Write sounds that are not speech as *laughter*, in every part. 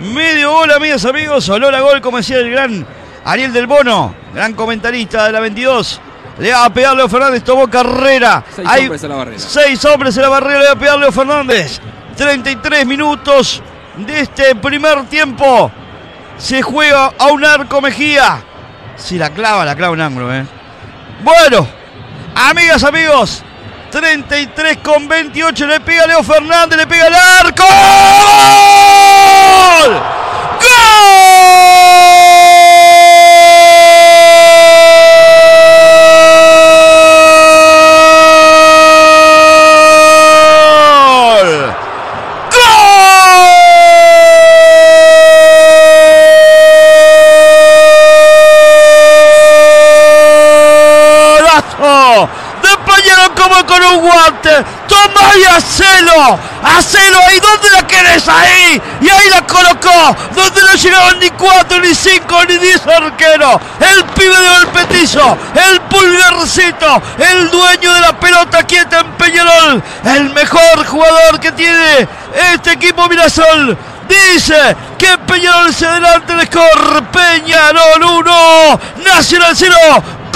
Medio gol, amigas, amigos. Olor a gol, como decía el gran Ariel del Bono, gran comentarista de la 22. Le va a pegar Leo Fernández, tomó carrera. Seis Hay hombres en la barrera. Seis hombres en la barrera, le va a pegar Leo Fernández. 33 minutos de este primer tiempo. Se juega a un arco Mejía. Si la clava, la clava un ángulo, ¿eh? Bueno, amigas, amigos. 33 con 28 le pega Leo Fernández, le pega el arco. ¡Gol! ¡Gol! ¡Golazo! De Peñarol como con un guante. Hacelo. Hacelo ahí. ¿Dónde la querés? Ahí. Y ahí la colocó. Donde no llegaban ni cuatro, ni cinco, ni diez arqueros. El pibe de Golpetizo. El pulgarcito. El dueño de la pelota quieta en Peñarol. El mejor jugador que tiene este equipo Mirasol. Dice que Peñarol se adelante el score. Peñarol 1, Nacional 0.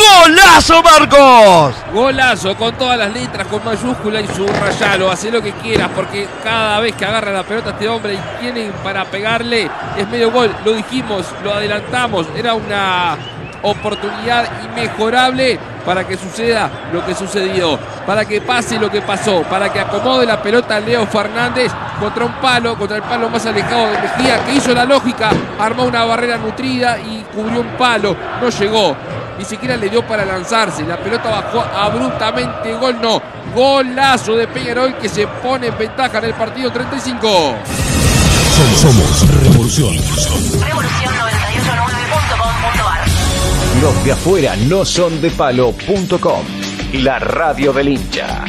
Golazo, Marcos. Golazo con todas las letras, con mayúscula y subrayalo, hace lo que quieras, porque cada vez que agarra la pelota este hombre y tienen para pegarle, es medio gol. Lo dijimos, lo adelantamos, era una oportunidad inmejorable para que suceda lo que sucedió, para que pase lo que pasó, para que acomode la pelota Leo Fernández contra un palo, contra el palo más alejado de Mejía, que hizo la lógica, armó una barrera nutrida y cubrió un palo, no llegó ni siquiera le dio para lanzarse. La pelota bajó abruptamente. Gol no. Golazo de Peñarol que se pone en ventaja en el partido 35. Somos, somos Revolución. Revolución989.com.ar Los de afuera no son de palo.com. La radio del hincha.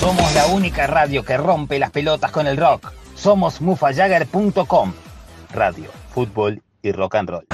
Somos la única radio que rompe las pelotas con el rock. Somos mufajagger.com. Radio, fútbol y rock and roll.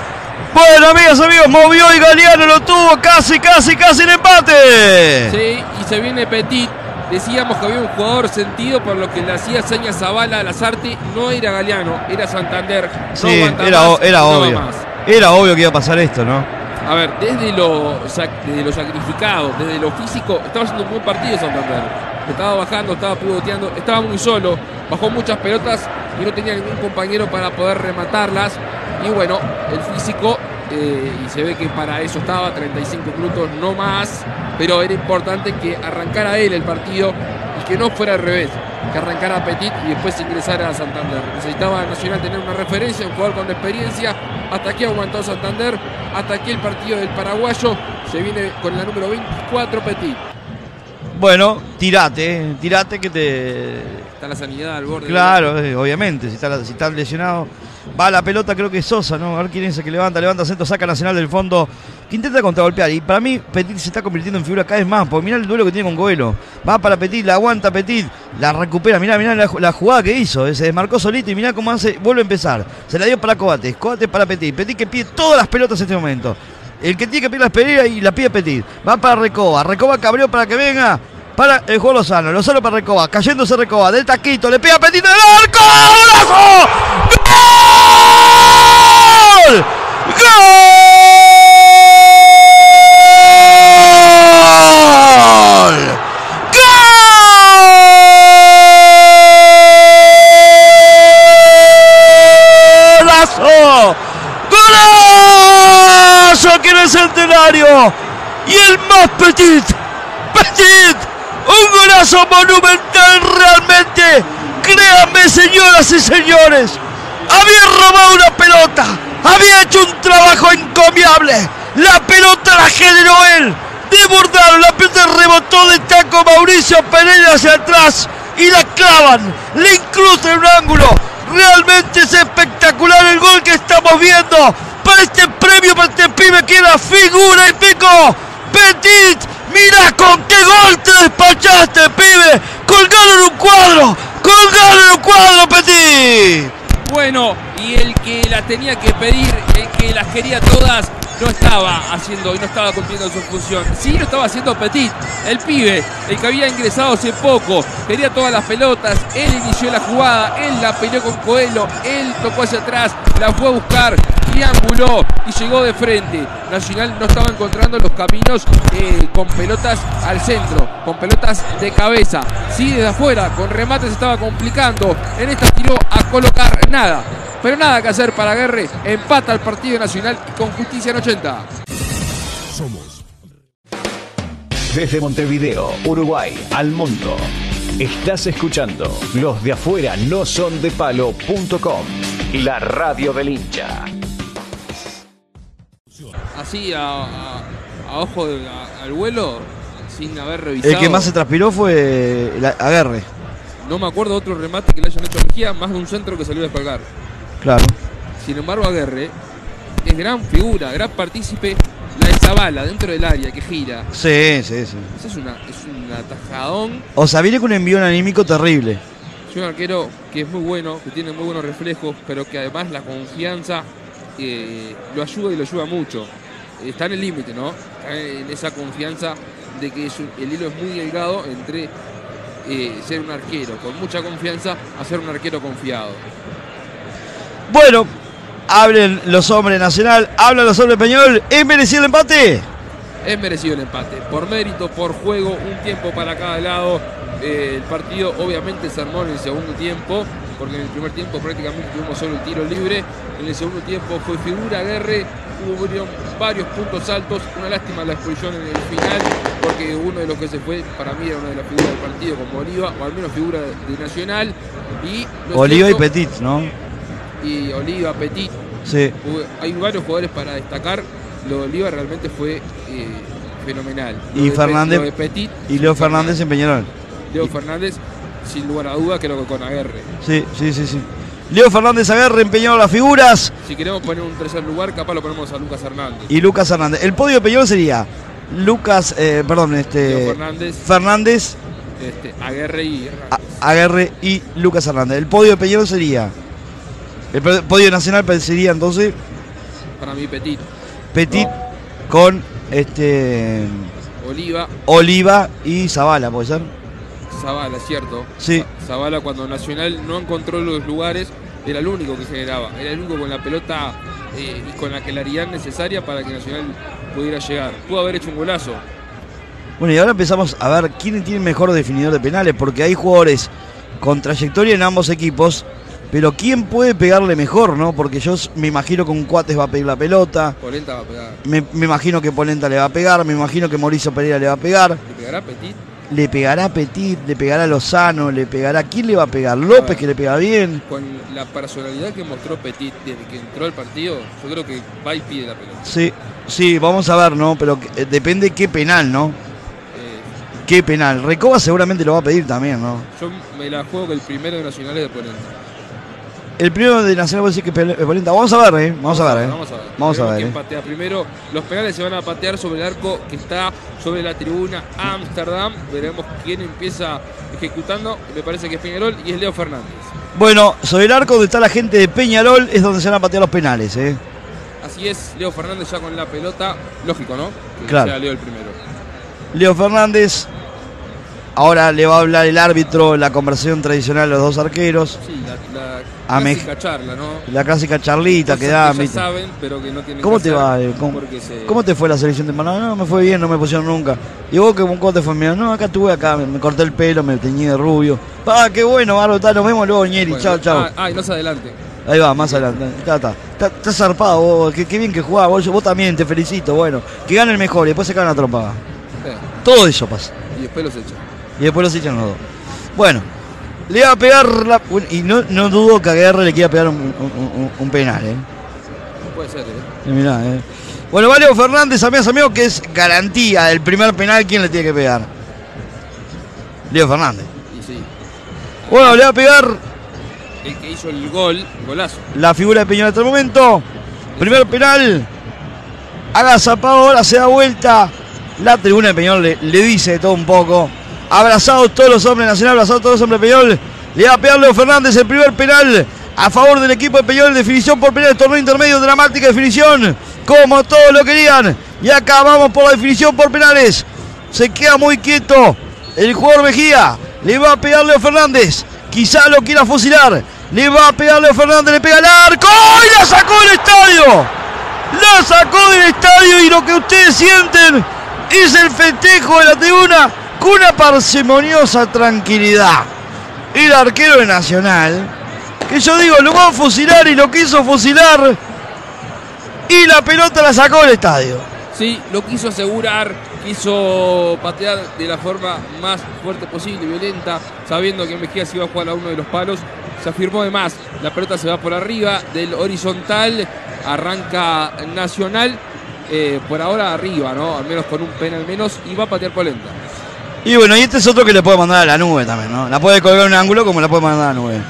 Bueno, amigas, amigos, movió y Galeano lo tuvo casi, casi, casi en empate. Sí, y se viene Petit. Decíamos que había un jugador sentido por lo que le hacía señas Zavala a Lazarte. No era Galeano, era Santander. Sí, era, más, o- era no va obvio. más. Era obvio que iba a pasar esto, ¿no? A ver, desde lo, desde lo sacrificado, desde lo físico, estaba haciendo un buen partido Santander. Estaba bajando, estaba pivoteando, estaba muy solo, bajó muchas pelotas y no tenía ningún compañero para poder rematarlas. Y bueno, el físico, eh, y se ve que para eso estaba 35 minutos, no más, pero era importante que arrancara él el partido y que no fuera al revés, que arrancara Petit y después ingresara a Santander. Necesitaba Nacional tener una referencia, un jugador con experiencia. Hasta aquí aguantó Santander, hasta aquí el partido del paraguayo. Se viene con la número 24 Petit. Bueno, tirate, eh, tirate que te. Está la sanidad al borde. Claro, eh, obviamente, si está, si está lesionado. Va la pelota, creo que es Sosa, ¿no? A ver quién es el que levanta, levanta centro, saca Nacional del fondo, que intenta contragolpear. Y para mí, Petit se está convirtiendo en figura cada vez más, porque mirá el duelo que tiene con Goelo. Va para Petit, la aguanta Petit, la recupera, mirá, mirá la, la jugada que hizo, eh, se desmarcó solito y mirá cómo hace, vuelve a empezar. Se la dio para Coates, Coates para Petit, Petit que pide todas las pelotas en este momento. El que tiene que pedir la Pereira y la pide Petit. Va para Recoba, Recoba cabrió para que venga. Para el juego Lozano, Lozano para Recoba, cayéndose Recoba, del taquito, le pega Petit en el arco, ¡Golazo! ¡Gol! ¡Gol! ¡Golazo! ¡Golazo aquí en el centenario! Y el más petit, petit, un golazo monumental realmente. Créanme, señoras y señores, había robado una pelota, había hecho un trabajo encomiable. La pelota la generó él. Desbordaron, la pelota rebotó de taco Mauricio Pereira hacia atrás y la clavan. Le en un ángulo. Realmente es espectacular el gol que estamos viendo para este premio, para este pibe que era figura y pico. Petit, mira con qué gol te despachaste, pibe. Colgalo en un cuadro, colgalo en un cuadro, Petit. Bueno, y el que las tenía que pedir, el que las quería todas, no estaba haciendo y no estaba cumpliendo su función. Sí lo estaba haciendo Petit, el pibe, el que había ingresado hace poco. Quería todas las pelotas, él inició la jugada, él la peleó con Coelho, él tocó hacia atrás, la fue a buscar, trianguló y llegó de frente. Nacional no estaba encontrando los caminos eh, con pelotas al centro, con pelotas de cabeza. Sí, desde afuera, con remates estaba complicando. En esta tiró a colocar nada. Pero nada que hacer para Guerre. Empata el partido nacional con justicia en 80. Somos Desde Montevideo, Uruguay, al mundo. Estás escuchando Los de afuera no son de palo.com, la radio del hincha. Así a, a- a ojo de- a- al vuelo, sin haber revisado. El que más se transpiró fue la Aguerre. No me acuerdo de otro remate que le hayan hecho a Mejía, más de un centro que salió a descolgar. Claro. Sin embargo, Aguerre es gran figura, gran partícipe. La de Zavala dentro del área que gira. Sí, sí, sí. Ese es, una, es un atajadón. O sea, viene con un envío anímico terrible. Es un arquero que es muy bueno, que tiene muy buenos reflejos, pero que además la confianza eh, lo ayuda y lo ayuda mucho. Está en el límite, ¿no? Está en esa confianza de que el hilo es muy delgado entre eh, ser un arquero con mucha confianza a ser un arquero confiado. Bueno, hablen los hombres Nacional, hablan los hombres Peñol. ¿Es merecido el empate? Es merecido el empate. Por mérito, por juego, un tiempo para cada lado. Eh, el partido obviamente se armó en el segundo tiempo, porque en el primer tiempo prácticamente tuvimos solo el tiro libre. En el segundo tiempo fue figura Guerre, hubo varios puntos altos. Una lástima la expulsión en el final, porque uno de los que se fue para mí era una de las figuras del partido, como Oliva, o al menos figura de Nacional. Y Oliva y Petit, ¿no? Y Oliva, Petit, Sí. Hay varios jugadores para destacar. Lo de Oliva realmente fue eh, fenomenal. Lo Y Fernández- Petit, Y Leo Fernández en Peñarol. Leo Fernández, sin lugar a duda, creo que con Aguerre. Sí, sí, sí, sí. Leo Fernández Aguerre empeñado las figuras Si queremos poner un tercer lugar, capaz lo ponemos a Lucas Hernández. y Lucas Hernández. El podio de Peñarol sería Lucas, eh, perdón, este. Leo Fernández, Fernández, este, Aguerre y Aguerre y Lucas Hernández. El podio de Peñarol sería. El po- podio nacional sería entonces Para mí, Petit, Petit con este Oliva, Oliva y Zavala, ¿puede ser? Zavala, cierto. Sí. Zavala, cuando Nacional no encontró los lugares, era el único que generaba. Era el único con la pelota eh, y con la claridad necesaria para que Nacional pudiera llegar. Pudo haber hecho un golazo, Bueno, y ahora empezamos a ver quién tiene mejor definidor de penales, porque hay jugadores con trayectoria en ambos equipos, pero quién puede pegarle mejor, ¿no? Porque yo me imagino que un Cuates va a pedir la pelota, Polenta va a pegar. me, me imagino que Polenta le va a pegar, me imagino que Mauricio Pereira le va a pegar, ¿Le pegará Petit? le pegará Petit, le pegará Lozano, le pegará. ¿Quién le va a pegar? López, que le pega bien. Con la personalidad que mostró Petit desde que entró al partido, yo creo que va y pide la pelota. Sí, sí, vamos a ver, ¿no? Pero eh, depende qué penal, ¿no? Eh, ¿Qué penal? Recoba seguramente lo va a pedir también, ¿no? yo me la juego que el primero de Nacional es de Polenta. El primero de Nacional a decir que Pel- Polenta. Vamos a ver, ¿eh? Vamos a ver, ¿eh? Vamos a ver. Vamos a ver, quién ¿eh? patea primero. Los penales se van a patear sobre el arco que está sobre la tribuna Ámsterdam. Veremos quién empieza ejecutando. Me parece que es Peñarol y es Leo Fernández. Bueno, sobre el arco donde está la gente de Peñarol es donde se van a patear los penales, ¿eh? Así es, Leo Fernández ya con la pelota. Lógico, ¿no? Que Claro. sea Leo el primero. Leo Fernández. Ahora le va a hablar el árbitro, la conversación tradicional de los dos arqueros. Sí, la, la clásica charla, ¿no? La clásica charlita que dan. ya ¿viste? saben, pero que no tienen ¿Cómo que te va? eh? ¿Cómo, porque se- cómo te fue la selección de Panamá? No, me fue bien, no me pusieron nunca. ¿Y vos qué- cómo te fue? Mira, no, acá estuve acá, me, me corté el pelo, me teñí de rubio. Ah, qué bueno, Barro, nos vemos luego, Ñeri. Bueno, chao, chao. Ah, ah, y no se adelante. Ahí va, más adelante. Está, está. Está, está zarpado vos, qué, qué bien que jugás, vos, vos también, te felicito. Bueno, que gane el mejor y después se cae una trompa. Todo eso pasa. y después los echa. Y después los echan los dos. Bueno, le va a pegar la. Y no, no dudo que a Guerra le quiera pegar un, un- un- un penal, ¿eh? Puede ser, ¿eh? Mirá, ¿eh? Bueno, Valeo Fernández, amigas, amigos, que es garantía del primer penal, ¿quién le tiene que pegar? Leo Fernández. Y sí. Bueno, le va a pegar El que hizo el gol, golazo. la figura de Peñón hasta el momento. Primer penal. Haga zapado, ahora se da vuelta. La tribuna de Peñol le, le dice de todo un poco. Abrazados todos los hombres nacionales, abrazados todos los hombres Peñol. Le va a pegar Leo Fernández el primer penal a favor del equipo de Peñol. Definición por penales, torneo intermedio, dramática definición, como todos lo querían. Y acá vamos por la definición por penales. Se queda muy quieto el jugador Mejía. Le va a pegar Leo Fernández. Quizá lo quiera fusilar. Le va a pegar Leo Fernández, le pega al arco y la sacó del estadio. La sacó del estadio y lo que ustedes sienten es el festejo de la tribuna con una parsimoniosa tranquilidad. El arquero de Nacional, que yo digo, lo va a fusilar y lo quiso fusilar y la pelota la sacó del estadio. Sí, lo quiso asegurar, quiso patear de la forma más fuerte posible, violenta, sabiendo que Mejía se iba a jugar a uno de los palos. Se afirmó de más, la pelota se va por arriba del horizontal, arranca Nacional, eh, por ahora arriba, ¿no? Al menos con un penal menos, y va a patear Polenta. Y bueno, y este es otro que le puede mandar a la nube también, ¿no? La puede colgar en un ángulo como la puede mandar a la nube.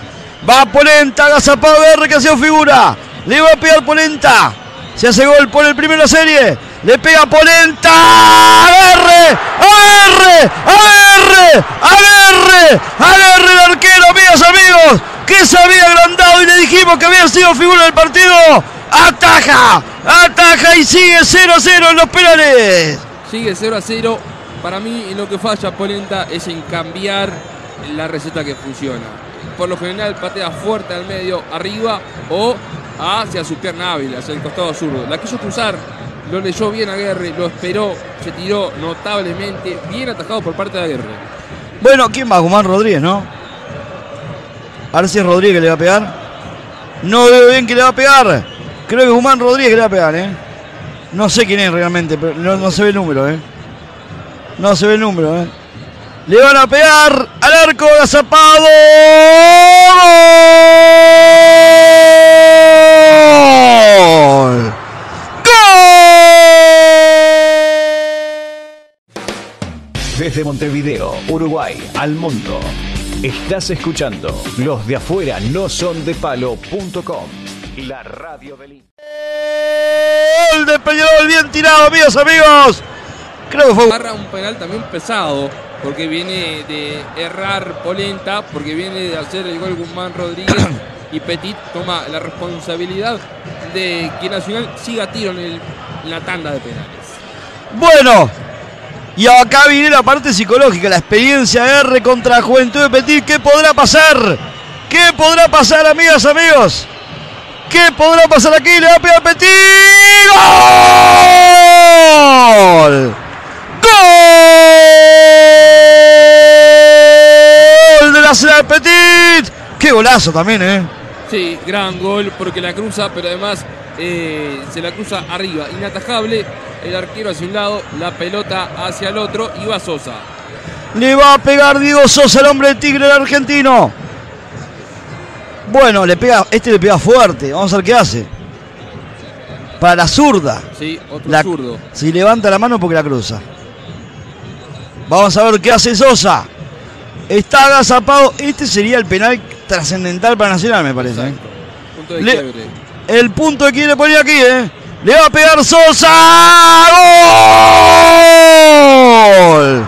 Va Polenta, agazapado R que ha sido figura. Le va a pegar Polenta. Se hace gol por el primero de serie. Le pega Polenta. ¡Agarre! ¡Agarre! ¡Agarre! ¡Agarre! ¡Agarre el arquero, amigos, amigos! Que se había agrandado y le dijimos que había sido figura del partido. ¡Ataja! ¡Ataja! Y sigue 0-0 en los penales. Sigue 0 a 0. Para mí, lo que falla Polenta es en cambiar la receta que funciona. Por lo general, patea fuerte al medio, arriba o hacia su pierna hábil, hacia el costado zurdo. La quiso cruzar, lo leyó bien a Guerre, lo esperó, se tiró notablemente, bien atajado por parte de Guerre. Bueno, ¿quién va? Guzmán Rodríguez, ¿no? A ver si Rodríguez le va a pegar. No veo bien que le va a pegar. Creo que Guzmán Rodríguez le va a pegar, ¿eh? No sé quién es realmente, pero no, no se ve el número, ¿eh? No se ve el número, ¿eh? Le van a pegar al arco agazapado. ¡Gol! Desde Montevideo, Uruguay, al mundo. Estás escuchando Los de afuera no son de palo.com. La radio del Gol de Peñarol, bien tirado, amigos, amigos. Creo que fue Agarra un penal también pesado, porque viene de errar Polenta, porque viene de hacer el gol Guzmán Rodríguez *coughs* y Petit toma la responsabilidad de que Nacional siga tiro en, el- en la tanda de penales. Bueno, y acá viene la parte psicológica, la experiencia R contra Juventud de Petit. ¿Qué podrá pasar? ¿Qué podrá pasar, amigas, amigos? ¿Qué podrá pasar aquí? Le va a pegar Petit. ¡Gol! ¡Gol! De la ciudad Petit. ¡Qué golazo también, eh! Sí, gran gol porque la cruza, pero además eh, se la cruza arriba, inatajable. El arquero hacia un lado, la pelota hacia el otro y va Sosa. Le va a pegar Diego Sosa, el hombre de Tigre, el argentino. Bueno, le pega, este le pega fuerte. Vamos a ver qué hace. Para la zurda. Sí, otro La- zurdo. Si levanta la mano porque la cruza. Vamos a ver qué hace Sosa. Está agazapado. Este sería el penal trascendental para Nacional, me parece. ¿eh? Punto de Le- quiebre. El punto de quien le ponía aquí, ¿eh? Le va a pegar Sosa. ¡Gol!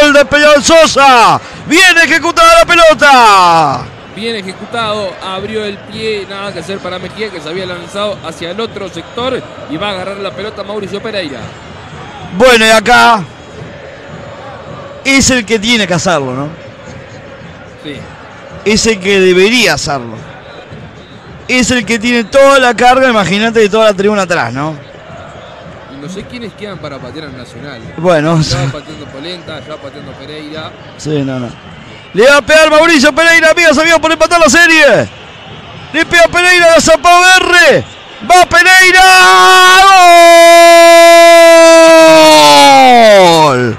¡Gol! De Peñarol Sosa. Viene ejecutada la pelota. Bien ejecutado, abrió el pie, nada que hacer para Mejía que se había lanzado hacia el otro sector y va a agarrar la pelota Mauricio Pereira. Bueno, y acá es el que tiene que hacerlo, ¿no? Sí, Es el que debería hacerlo. Es el que tiene toda la carga, imagínate, de toda la tribuna atrás, ¿no? y no sé quiénes quedan para patear al Nacional. Bueno, Ya va pateando Polenta, ya va pateando Pereira. sí, no, no. Le va a pegar Mauricio Pereira, amigas, amigos, por empatar la serie. Le pega Pereira, la zapado R. Va Pereira. ¡Gol!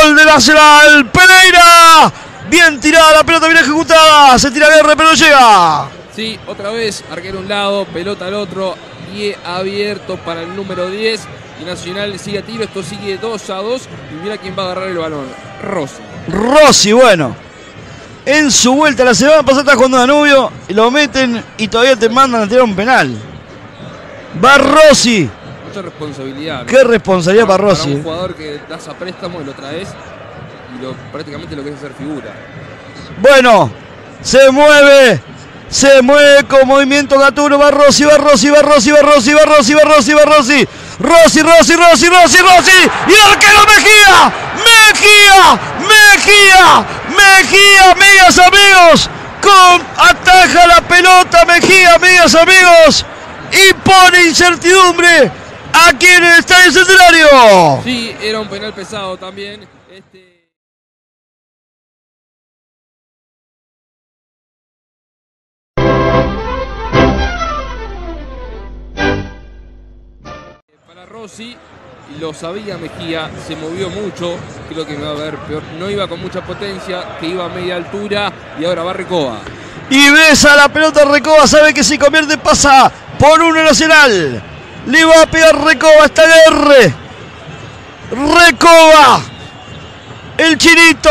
¡Gol! De Nacional. Pereira. Bien tirada la pelota, bien ejecutada. Se tira R, pero llega. Sí, otra vez, arquero a un lado, pelota al otro, abierto para el número 10. Y Nacional sigue a tiro, esto sigue 2 a 2. Y mira quién va a agarrar el balón. Rossi. Rossi, bueno. En su vuelta la semana pasada está jugando Danubio y lo meten y todavía te mandan a tirar un penal. Va Rossi. mucha responsabilidad. ¿no? Qué responsabilidad para Para Rossi. un eh. jugador que das a préstamo y lo traes y lo, prácticamente lo que es hacer figura. Bueno, se mueve. Se mueve con movimiento Gaturo. Va Rossi, va Rossi, va Rossi, va Rossi, va Rossi, va Rossi, va Rossi. Rossi, Rossi, Rossi, Rossi, Rossi. Y arquero Mejía. Mejía, Mejía, Mejía, amigas, amigos. Con ataja la pelota Mejía, amigas, amigos. Y pone incertidumbre aquí en el Estadio Centenario. Sí, era un penal pesado también. Rossi, lo sabía Mejía, se movió mucho, creo que me va a ver peor. No iba con mucha potencia, que iba a media altura y ahora va Recoba. Y besa la pelota Recoba, sabe que si convierte pasa por uno nacional. Le va a pegar Recoba hasta R. Recoba. El chinito.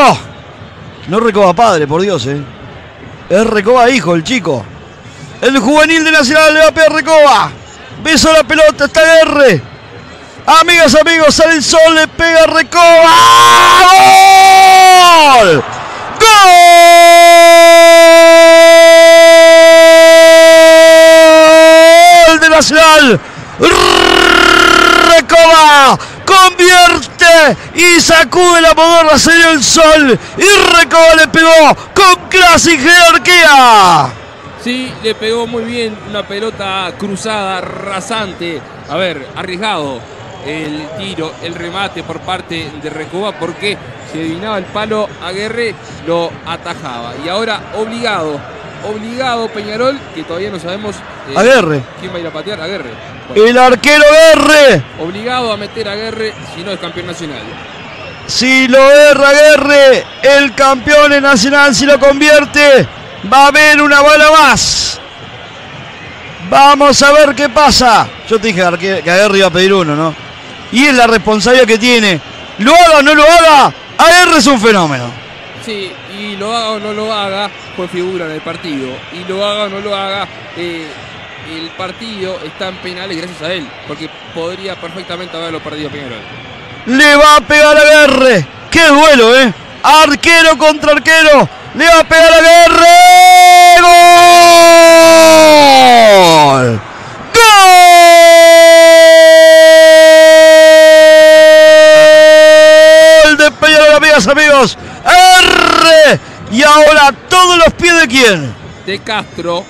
No Recoba padre, por Dios, eh. Es Recoba hijo, el chico. El juvenil de Nacional le va a pegar Recoba. Beso la pelota hasta R. Amigas, amigos, sale el sol, le pega Recoba. ¡Gol! ¡Gol de Nacional! Recoba convierte y sacude la modorra, se el sol y Recoba le pegó con clase y jerarquía. Sí, le pegó muy bien una pelota cruzada, rasante. A ver, arriesgado el tiro, el remate por parte de Recoba porque se adivinaba el palo Aguerre, lo atajaba. Y ahora obligado, obligado Peñarol, que todavía no sabemos eh, Aguerre. quién va a ir a patear, Aguerre. Bueno, El arquero R. obligado a meter a Aguerre si no es campeón nacional. Si lo erra Guerre, el campeón es nacional, si lo convierte, va a haber una bala más. Vamos a ver qué pasa. Yo te dije que Aguerre iba a pedir uno, ¿no? Y es la responsabilidad que tiene. Lo haga o no lo haga, Aguerre es un fenómeno. Sí, y lo haga o no lo haga, fue figura en el partido. Y lo haga o no lo haga, eh, el partido está en penales gracias a él, porque podría perfectamente haberlo perdido Peñarol. Le va a pegar a Guerre. Qué duelo, ¿eh? Arquero contra arquero. Le va a pegar a Guerre. ¡Gol! ¡Gol! Amigas, amigos. R. Y ahora todos los pies de quién? De Castro,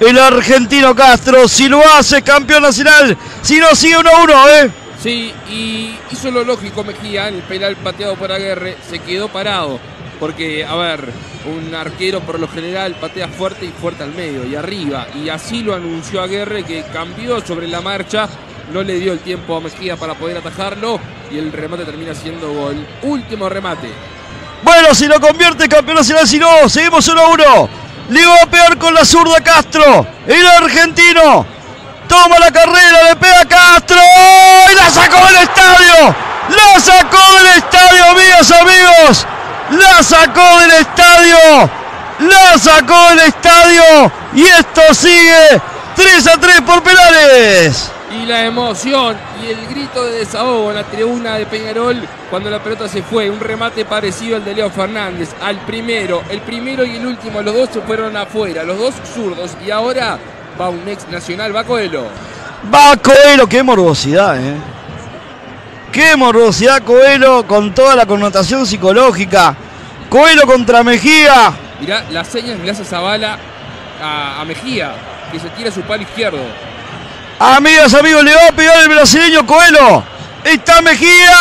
El argentino Castro. Si lo hace, campeón nacional. Si no, sigue 1 a 1, ¿eh? sí, y hizo lo lógico Mejía en el penal pateado por Aguerre, se quedó parado. Porque, a ver, un arquero por lo general patea fuerte y fuerte al medio y arriba. Y así lo anunció Aguerre que cambió sobre la marcha. No le dio el tiempo a Mejía para poder atajarlo. Y el remate termina siendo gol. Último remate. Bueno, si lo convierte campeón nacional, si no, seguimos 1 a 1. Le va a pegar con la zurda Castro. El argentino. Toma la carrera, le pega Castro. ¡Y la sacó del estadio! ¡La sacó del estadio, amigas, amigos! ¡La sacó del estadio! ¡La sacó del estadio! Y esto sigue 3 a 3 por penales. Y la emoción y el grito de desahogo en la tribuna de Peñarol cuando la pelota se fue. Un remate parecido al de Leo Fernández. Al primero, el primero y el último, los dos se fueron afuera, los dos zurdos. Y ahora va un ex nacional, va Coelho. Va Coelho, qué morbosidad, ¿eh? Qué morbosidad Coelho con toda la connotación psicológica. Coelho contra Mejía. Mirá las señas le hace Zavala a, a Mejía, que se tira su palo izquierdo. Amigas, amigos, le va a pegar el brasileño Coelho. Está Mejía.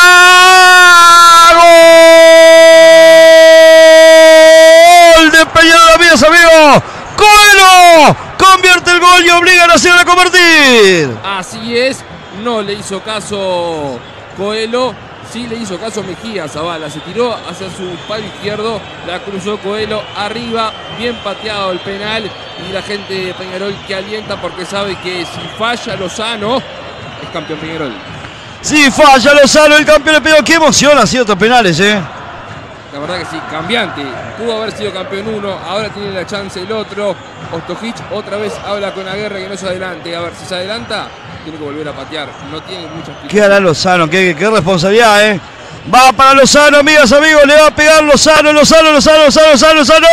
Gol de Peñarol, amigas, amigos. Coelho convierte el gol y obliga a Nacional a convertir. Así es, no le hizo caso Coelho, sí le hizo caso Mejía Zavala, se tiró hacia su palo izquierdo, la cruzó Coelho arriba, bien pateado el penal y la gente de Peñarol que alienta porque sabe que si falla Lozano es campeón Peñarol. Si falla Lozano, el campeón Peñarol. Qué emoción ha sido estos penales, ¿eh? La verdad que sí, cambiante. Pudo haber sido campeón uno, ahora tiene la chance el otro. Ostojic otra vez habla con Aguerre que no se adelante. A ver, si se adelanta, tiene que volver a patear. No tiene muchas ¿Qué hará Lozano? ¿Qué, qué responsabilidad, eh? Va para Lozano, amigas, amigos. Le va a pegar Lozano, Lozano, Lozano, Lozano, Lozano, Lozano.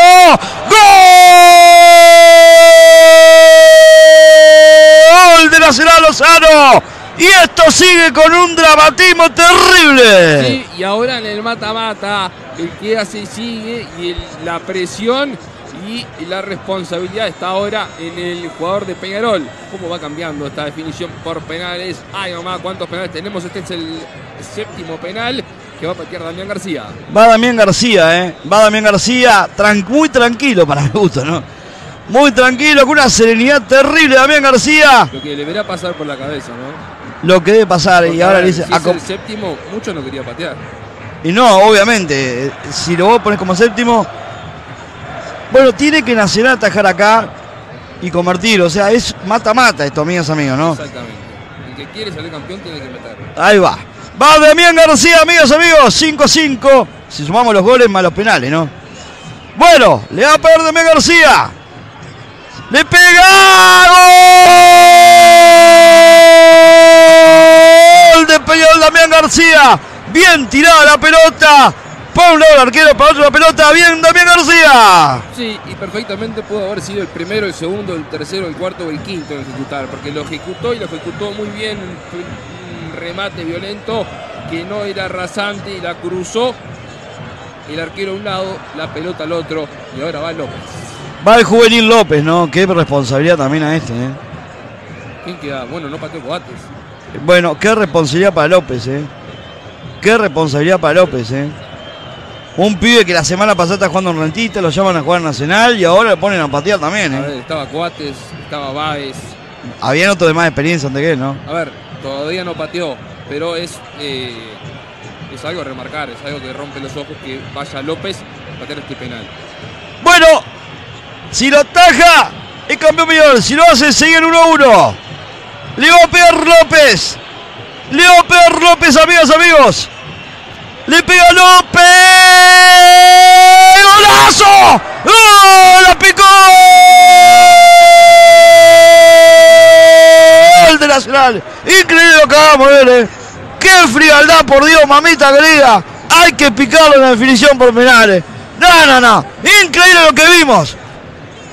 ¡Gol! De Nacional Lozano. Y esto sigue con un dramatismo terrible. Sí, y ahora en el mata-mata, el que hace sigue y el- la presión y la responsabilidad está ahora en el jugador de Peñarol. ¿Cómo va cambiando esta definición por penales? Ay, mamá, ¿cuántos penales tenemos? Este es el séptimo penal que va a patear Damián García. Va Damián García, ¿eh? Va Damián García, tran- muy tranquilo para mi gusto, ¿no? Muy tranquilo, con una serenidad terrible Damián García. Lo que le verá pasar por la cabeza, ¿no? Lo que debe pasar, y ahora le dice... si es "Acom- el séptimo, mucho no quería patear. Y no, obviamente, eh, si lo vos pones como séptimo, bueno, tiene que Nacional atajar acá y convertir, o sea, es mata-mata esto, amigas, amigos, ¿no? Exactamente. El que quiere salir campeón tiene que meter. Ahí va. Va Damián García, amigas, amigos, 5-5. Si sumamos los goles más los penales, ¿no? Bueno, le va a pegar Damián García. Le pega. Gol de Peñarol Damián García. Bien tirada la pelota. Por un lado el arquero, para otro la pelota. Bien Damián García. Sí, y perfectamente pudo haber sido el primero, el segundo, el tercero, el cuarto o el quinto en ejecutar, porque lo ejecutó y lo ejecutó muy bien. Un, un remate violento que no era rasante y la cruzó. El arquero a un lado, la pelota al otro, y ahora va López. Va el juvenil López, ¿no? Qué responsabilidad también a este, ¿eh? ¿Quién queda? Bueno, no pateó Coates. Bueno, qué responsabilidad para López, ¿eh? Qué responsabilidad para López, ¿eh? Un pibe que la semana pasada está jugando en Rentista, lo llaman a jugar Nacional y ahora le ponen a patear también, A ¿eh? ver, estaba Coates, estaba Báez. Habían otros de más experiencia antes que él, ¿no? A ver, todavía no pateó, pero es, eh, es algo a remarcar, es algo que rompe los ojos que vaya López a patear este penal. Bueno, si lo ataja, es campeón mayor. Si lo hace, siguen 1-1. Le va a pegar López. Le va a pegar López, amigas, amigos. Le pega López. ¡Golazo! ¡Oh, ¡La picó! ¡Gol de Nacional! Increíble lo que acabamos de ver, ¿eh? ¡Qué frialdad, por Dios, mamita querida! Hay que picarlo en la definición por penales. No, no, no. Increíble lo que vimos.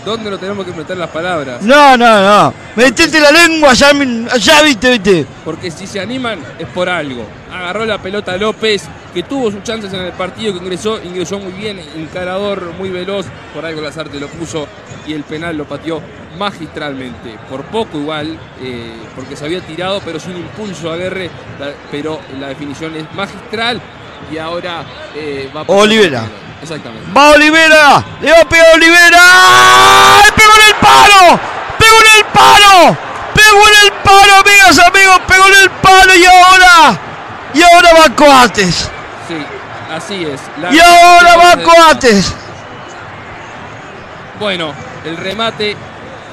¿Dónde lo tenemos que meter las palabras? No, no, no. Metete la lengua allá, min- allá viste, viste. Porque si se animan es por algo. Agarró la pelota López, que tuvo sus chances en el partido, que ingresó, ingresó muy bien, encarador muy veloz, por algo Lazarte lo puso y el penal lo pateó magistralmente. Por poco igual, eh, porque se había tirado, pero sin impulso a Guerre, pero la definición es magistral y ahora eh, va a Olivera. Exactamente. Va Olivera. Le va a pegar Olivera. ¡Pegó en el palo! ¡Pegó en el palo! ¡Pegó en el palo, amigas, amigos! ¡Pegó en el palo y ahora! Y ahora va Coates. Sí, así es. La- Y ahora va Coates. Bueno, el remate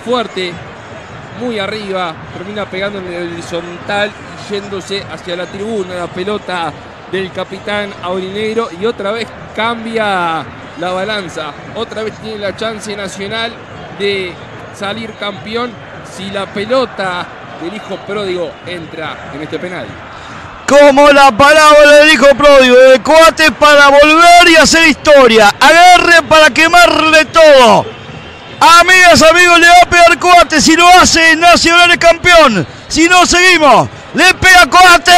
fuerte, muy arriba, termina pegando en el horizontal y yéndose hacia la tribuna, la pelota del capitán Aurinegro y otra vez cambia la balanza, otra vez tiene la chance nacional de salir campeón si la pelota del hijo pródigo entra en este penal. Como la palabra del hijo pródigo de Coates para volver y hacer historia. Agarre para quemarle todo. Amigas, amigos, le va a pegar Coates. Si lo hace, Nacional es campeón. Si no, seguimos. Le pega Coates.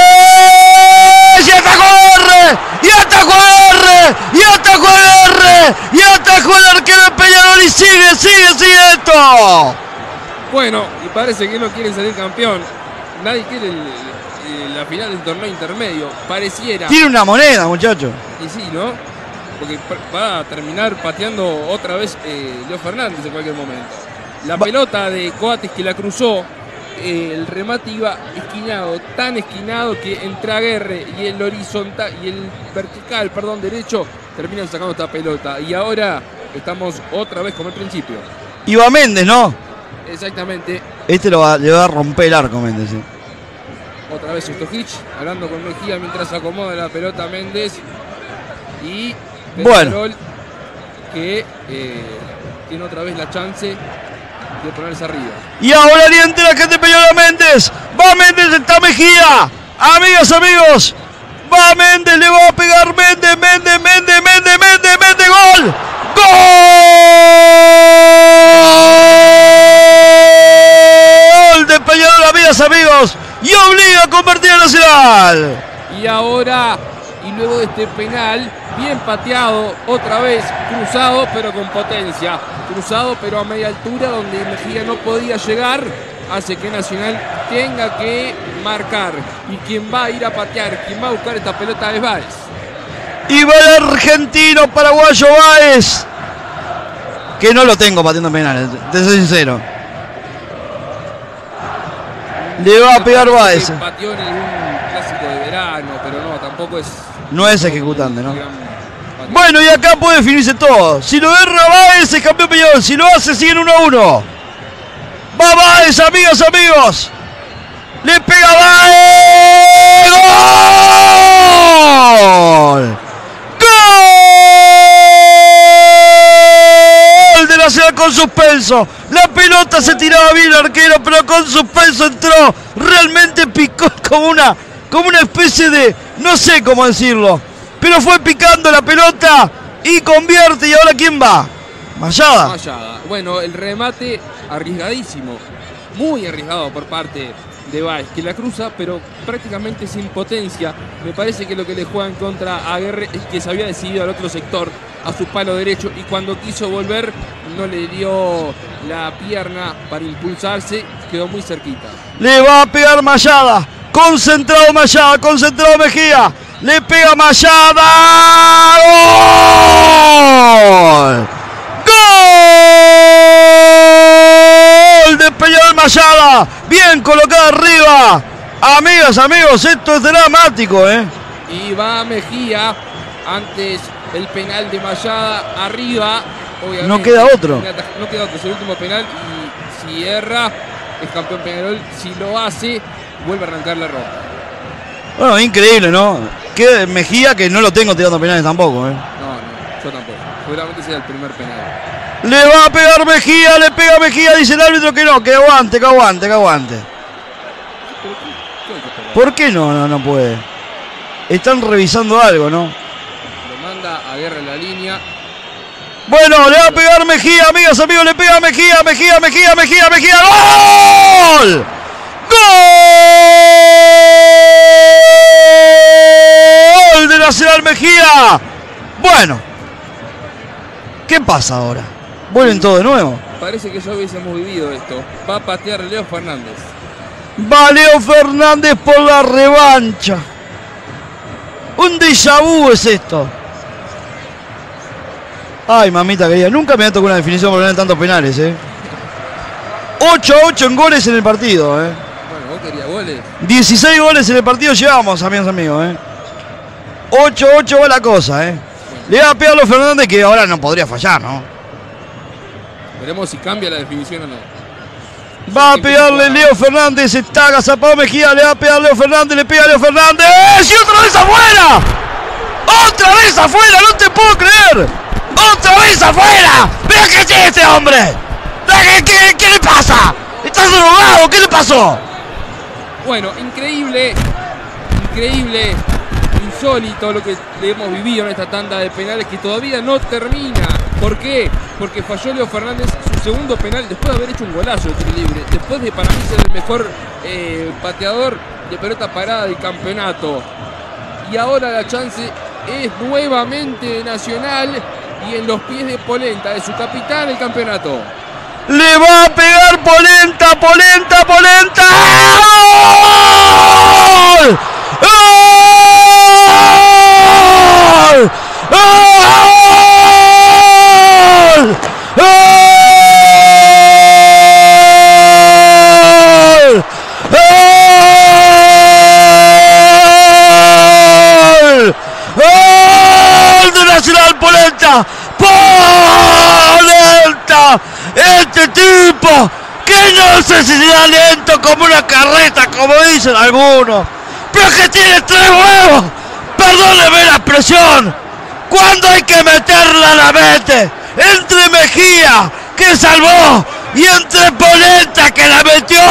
Y atacó R. Y atacó R. Y atacó R. Y atacó el arquero de Peñarol. Y sigue, sigue, sigue esto. Bueno, y parece que no quiere salir campeón. Nadie quiere el- el- la final del torneo intermedio. Pareciera. Tiene una moneda, muchacho. Y sí, ¿no? Porque va a terminar pateando otra vez eh, Leo Fernández en cualquier momento. La pelota de Coates que la cruzó, eh, el remate iba esquinado, tan esquinado que entre Aguerre y el horizontal y el vertical, perdón, derecho, terminan sacando esta pelota. Y ahora estamos otra vez como al principio. Iba Méndez, ¿no? Exactamente, Este lo va- le va a romper el arco, Méndez. ¿eh? otra vez Stojic hablando con Mejía mientras acomoda la pelota Méndez. Y Bueno. Que eh, tiene otra vez la chance de ponerse arriba. Y ahora aliente la gente Peñola Méndez. Va Méndez, está Mejía. Amigas, amigos. Va Méndez, le va a pegar Méndez, Méndez, Méndez, Méndez, Méndez, Méndez, gol. Gol de Peñarol, amigas, amigos. Y obliga a convertir a Nacional. Y ahora, luego de este penal, bien pateado, otra vez, cruzado pero con potencia. Cruzado pero a media altura donde Mejía no podía llegar, hace que Nacional tenga que marcar. Y quien va a ir a patear, quien va a buscar esta pelota es Báez. Y va el argentino paraguayo Báez. Que no lo tengo pateando penales, te soy sincero. Le va a pegar Báez. Pateó en algún clásico de verano, pero no, tampoco es. No es ejecutante, ¿no? Bueno, y acá puede definirse todo. Si lo erra Báez, es campeón Peñarol. Si lo hace, siguen 1 a 1. Va Báez, amigos, amigos. Le pega Báez. ¡Gol! ¡Gol! De Nacional con suspenso. La pelota se tiraba bien el arquero, pero con suspenso entró. Realmente picó *laughs* como una, como una especie de. No sé cómo decirlo. Pero fue picando la pelota y convierte. ¿Y ahora quién va? Mayada. Mayada. Bueno, el remate arriesgadísimo, muy arriesgado por parte de Baez, que la cruza, pero prácticamente sin potencia. Me parece que lo que le juega en contra a Aguerre es que se había decidido al otro sector, a su palo derecho, y cuando quiso volver no le dio la pierna para impulsarse, quedó muy cerquita. Le va a pegar Mayada. Concentrado Mayada, concentrado Mejía. Le pega Mayada. ¡Gol! ¡Gol! De Peñarol Mayada. Bien colocada arriba. Amigas, amigos, esto es dramático, ¿eh? Y va Mejía, antes el penal de Mayada, arriba. Obviamente, No queda otro. No queda otro, es el último penal y si erra es campeón Peñarol. Si lo hace, vuelve a arrancar la roja. Bueno, increíble, ¿no? Que Mejía que no lo tengo tirando penales tampoco, ¿eh? No, no, yo tampoco. Seguramente sea el primer penal. Le va a pegar Mejía, le pega Mejía, dice el árbitro que no, que aguante, que aguante, que aguante. ¿Por qué no, no, no puede? Están revisando algo, ¿no? Lo manda a guerra en la línea. Bueno, le va a pegar Mejía, amigas, amigos, le pega Mejía, Mejía, Mejía, Mejía, Mejía. ¡Gol! ¡Gol de Nacional Mejía! Bueno, ¿qué pasa ahora? ¿Vuelven todo de nuevo? Parece que ya hubiésemos vivido esto. Va a patear Leo Fernández. Va Leo Fernández por la revancha. Un déjà vu es esto. Ay, mamita querida, nunca me ha tocado una definición por tener tantos penales, ¿eh? 8 a 8 en goles en el partido, ¿eh? Bueno, vos querías goles. 16 goles en el partido llevamos, amigos amigos, ¿eh? 8 a 8 va la cosa, ¿eh? Le va a pegar a Leo Fernández que ahora no podría fallar, ¿no? Veremos si cambia la definición o no. Va a pegarle Leo Fernández, está agazapado Mejía, le va a pegar Leo Fernández, le pega a Leo Fernández. ¡Y otra vez afuera! ¡Otra vez afuera! ¡No te puedo creer! ¡Otra vez afuera! ¡Mira qué tiene este hombre! ¿Qué, qué, qué le pasa? ¿Estás drogado? ¿Qué le pasó? Bueno, increíble, increíble, insólito lo que hemos vivido en esta tanda de penales que todavía no termina. ¿Por qué? Porque falló Leo Fernández su segundo penal después de haber hecho un golazo de tiro libre. Después de para mí ser el mejor eh, pateador de pelota parada del campeonato. Y ahora la chance es nuevamente Nacional y en los pies de Polenta, de su capitán el campeonato. Le va a pegar Polenta, Polenta, Polenta. ¡Gol! ¡Gol! ¡Gol! ¡Gol! ¡Gol de Nacional Polenta! ¡Polenta! Este tipo que no sé si será lento como una carreta, como dicen algunos, pero que tiene tres huevos. Perdóneme la expresión. Cuando hay que meterla la mete. Entre Mejía, que salvó Y entre Polenta que la metió.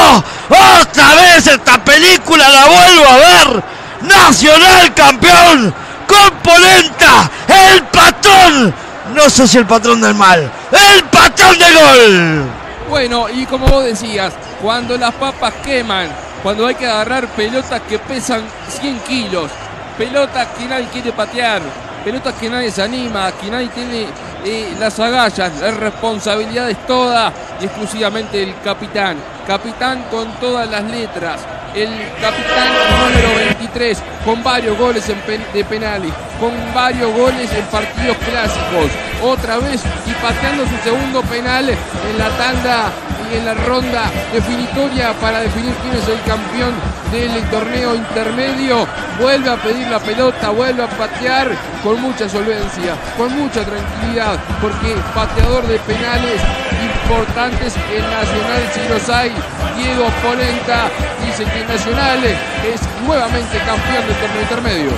Otra vez esta película la vuelvo a ver. Nacional campeón. Con Polenta. El patrón. No sé si el patrón del mal. El patrón de gol. Bueno, y como vos decías, cuando las papas queman, cuando hay que agarrar pelotas que pesan 100 kilos, pelotas que nadie quiere patear, pelotas que nadie se anima, que nadie tiene eh, las agallas, la responsabilidad es toda y exclusivamente el capitán. Capitán con todas las letras. El capitán número 23 con varios goles de penales, con varios goles en partidos clásicos. Otra vez y pateando su segundo penal en la tanda en la ronda definitoria para definir quién es el campeón del torneo intermedio. Vuelve a pedir la pelota, vuelve a patear con mucha solvencia, con mucha tranquilidad, porque pateador de penales importantes en Nacional si los hay. Diego Polenta dice que Nacional es nuevamente campeón del torneo intermedio.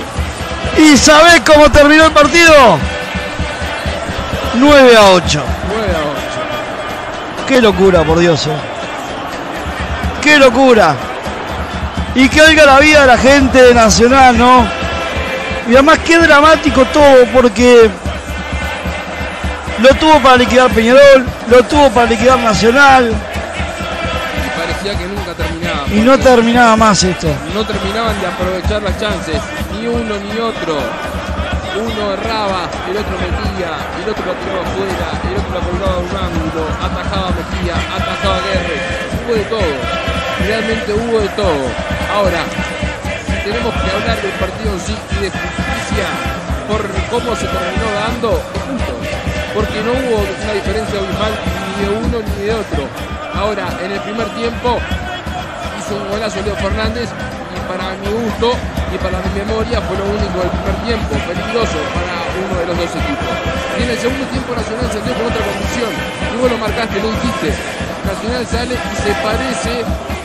¿Y sabés cómo terminó el partido? 9 a 8. 9 a 8. Qué locura, por Dios. eh. Qué locura. Y que oiga la vida de la gente de Nacional, ¿no? Y además qué dramático todo, porque lo tuvo para liquidar Peñarol, lo tuvo para liquidar Nacional, Y parecía que nunca terminaba. y no terminaba más esto. no terminaban de aprovechar las chances, ni uno ni otro. Uno erraba, el otro metía, el otro la tiraba afuera, el otro la colgaba a un ángulo, atajaba Mejía, atajaba Guerre, hubo de todo, realmente hubo de todo. Ahora, si tenemos que hablar del partido en sí y de justicia por cómo se terminó dando, justo, porque no hubo una diferencia abismal ni de uno ni de otro. Ahora, en el primer tiempo, hizo un golazo Leo Fernández para mi gusto y para mi memoria fue lo único del primer tiempo, peligroso para uno de los dos equipos. Y en el segundo tiempo Nacional salió con otra condición y vos lo marcaste, lo dijiste. Nacional sale y se parece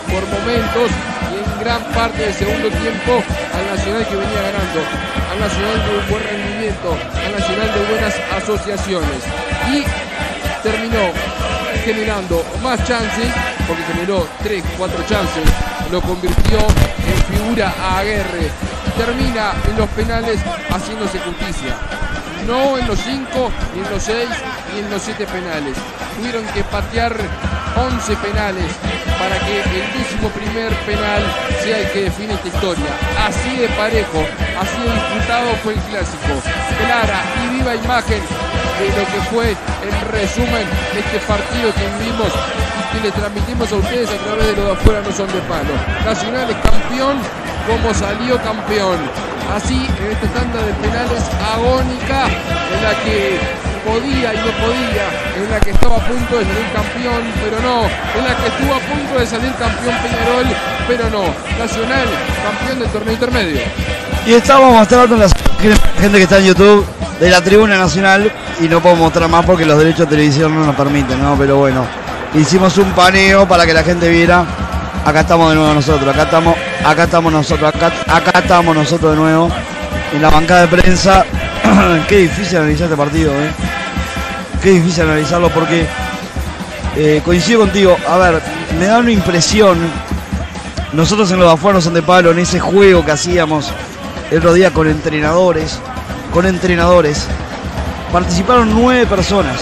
por momentos y en gran parte del segundo tiempo al Nacional que venía ganando, al Nacional de un buen rendimiento, al Nacional de buenas asociaciones. Y terminó generando más chances, porque generó 3, 4 chances, lo convirtió en figura a Aguerre termina en los penales haciéndose justicia. No en los 5, ni en los 6, ni en los 7 penales. Tuvieron que patear 11 penales para que el décimo primer penal sea el que define esta historia. Así de parejo, así de disputado fue el clásico. Clara y viva imagen de lo que fue en resumen este partido que vivimos que le transmitimos a ustedes a través de lo de afuera no son de palo. Nacional es campeón como salió campeón. Así en esta tanda de penales agónica en la que podía y no podía, en la que estaba a punto de salir campeón, pero no, en la que estuvo a punto de salir campeón Peñarol, pero no. Nacional, campeón del torneo intermedio. Y estamos mostrando la gente que está en YouTube de la Tribuna Nacional y no puedo mostrar más porque los derechos de televisión no nos permiten, ¿no? Pero bueno, hicimos un paneo para que la gente viera. Acá estamos de nuevo nosotros, acá estamos, acá estamos nosotros, acá, acá estamos nosotros de nuevo en la bancada de prensa. *clears throat* Qué difícil analizar este partido, ¿eh? Qué difícil analizarlo porque eh, coincido contigo. A ver, me da una impresión. Nosotros en los no son de palo, en ese juego que hacíamos el otro día con entrenadores, con entrenadores, participaron nueve personas,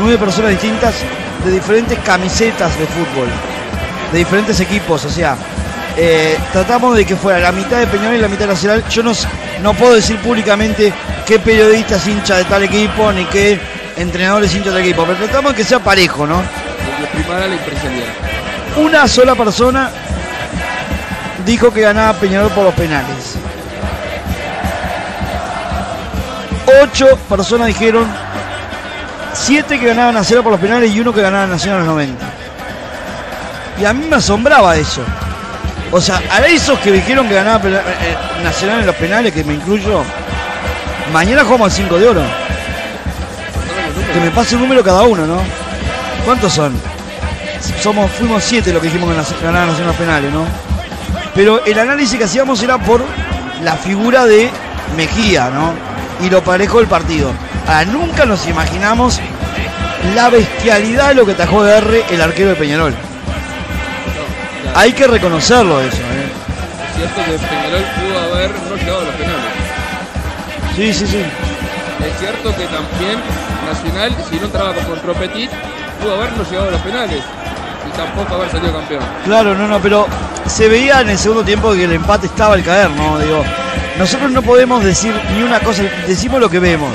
nueve personas distintas de diferentes camisetas de fútbol, de diferentes equipos, o sea, eh, tratamos de que fuera la mitad de Peñarol y la mitad Nacional. Yo no, no puedo decir públicamente qué periodista es hincha de tal equipo ni qué entrenador es hincha de tal equipo, pero tratamos de que sea parejo, ¿no? Primará la imparcialidad. Una sola persona dijo que ganaba Peñarol por los penales. Ocho personas dijeron, siete que ganaban Nacional por los penales y uno que ganaba Nacional a los 90. Y a mí me asombraba eso. O sea, a esos que dijeron que ganaba pena- eh, Nacional en los penales, que me incluyo, mañana jugamos al 5 de oro. Que me pase un número cada uno, ¿no? ¿Cuántos son? Somos, fuimos siete los que dijimos que ganaba Nacional los penales, ¿no? Pero el análisis que hacíamos era por la figura de Mejía, ¿no? Y lo parejo del partido. Ahora, nunca nos imaginamos la bestialidad de lo que atajó R el arquero de Peñarol. No, claro. Hay que reconocerlo eso. ¿eh? Es cierto que Peñarol pudo haber no llegado a los penales. Sí, sí, sí. Es cierto que también Nacional, si no entraba con Petit, pudo haber no llegado a los penales. Y tampoco haber salido campeón. Claro, no, no, pero se veía en el segundo tiempo que el empate estaba al caer, ¿no? Digo, nosotros no podemos decir ni una cosa, decimos lo que vemos.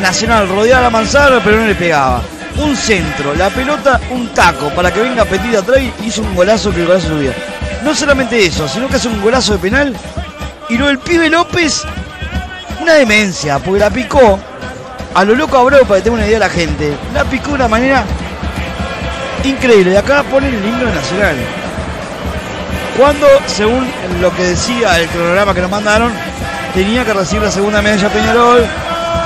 Nacional rodeaba la manzana, pero no le pegaba. Un centro, la pelota, un taco, para que venga Petit atrás y hizo un golazo que el golazo subía. No solamente eso, sino que hace un golazo de penal. Y lo del pibe López, una demencia, porque la picó a lo loco Abreu, para que tenga una idea la gente. La picó de una manera increíble. Y acá ponen el himno Nacional. Cuando, según lo que decía el cronograma que nos mandaron, tenía que recibir la segunda medalla Peñarol,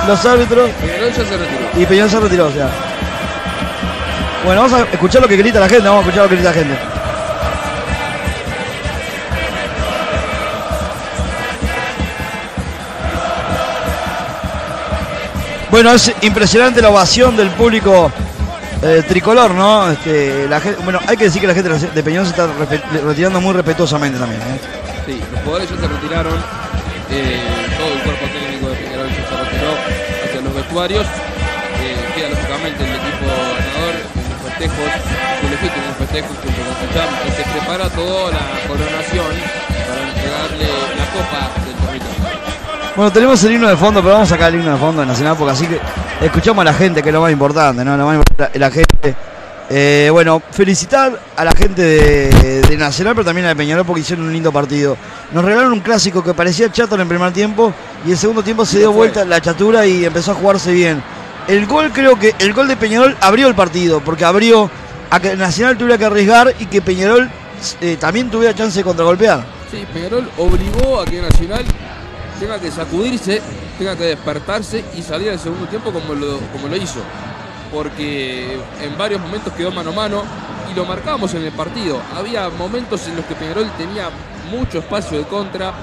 los árbitros, Peñarol ya se retiró. y Peñarol se retiró. O sea. Bueno, vamos a escuchar lo que grita la gente, vamos a escuchar lo que grita la gente. Bueno, es impresionante la ovación del público eh, tricolor, ¿no? Este, la gente, bueno, hay que decir que la gente de Peñarol se está retirando muy respetuosamente también. ¿eh? Sí, los jugadores ya se retiraron. eh, todo el cuerpo técnico vestuarios. Eh, queda lógicamente el equipo ganador en los festejos, su legítimo festejo junto con Sucham, que se prepara toda la coronación para entregarle la copa del territorio. Bueno, tenemos el himno de fondo, pero vamos a sacar el himno de fondo de Nacional porque así que escuchamos a la gente, que es lo más importante, ¿no? Lo más importante, la gente. Eh, bueno, felicitar a la gente de, de Nacional, pero también a Peñarol porque hicieron un lindo partido. Nos regalaron un clásico que parecía chato en el primer tiempo y el segundo tiempo se dio vuelta la chatura y empezó a jugarse bien. El gol, creo que el gol de Peñarol abrió el partido porque abrió a que Nacional tuviera que arriesgar y que Peñarol eh, también tuviera chance de contragolpear. Sí, Peñarol obligó a que Nacional tenga que sacudirse, tenga que despertarse y salir al segundo tiempo como lo, como lo hizo. Porque en varios momentos quedó mano a mano y lo marcamos en el partido. Había momentos en los que Peñarol tenía mucho espacio de contra.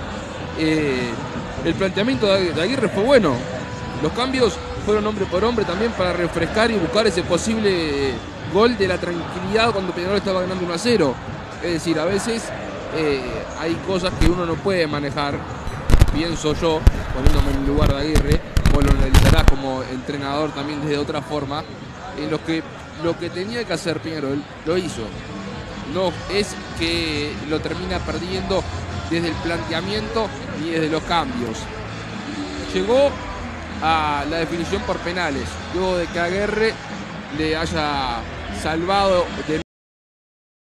Eh, el planteamiento de Aguirre fue bueno. Los cambios fueron hombre por hombre también para refrescar y buscar ese posible gol de la tranquilidad cuando Peñarol estaba ganando 1 a 0. Es decir, a veces eh, hay cosas que uno no puede manejar, pienso yo, poniéndome en el lugar de Aguirre, como entrenador también desde otra forma, en los que lo que tenía que hacer Peñarol lo hizo. No es que lo termina perdiendo desde el planteamiento ni desde los cambios. Llegó a la definición por penales, luego de que Aguirre le haya salvado de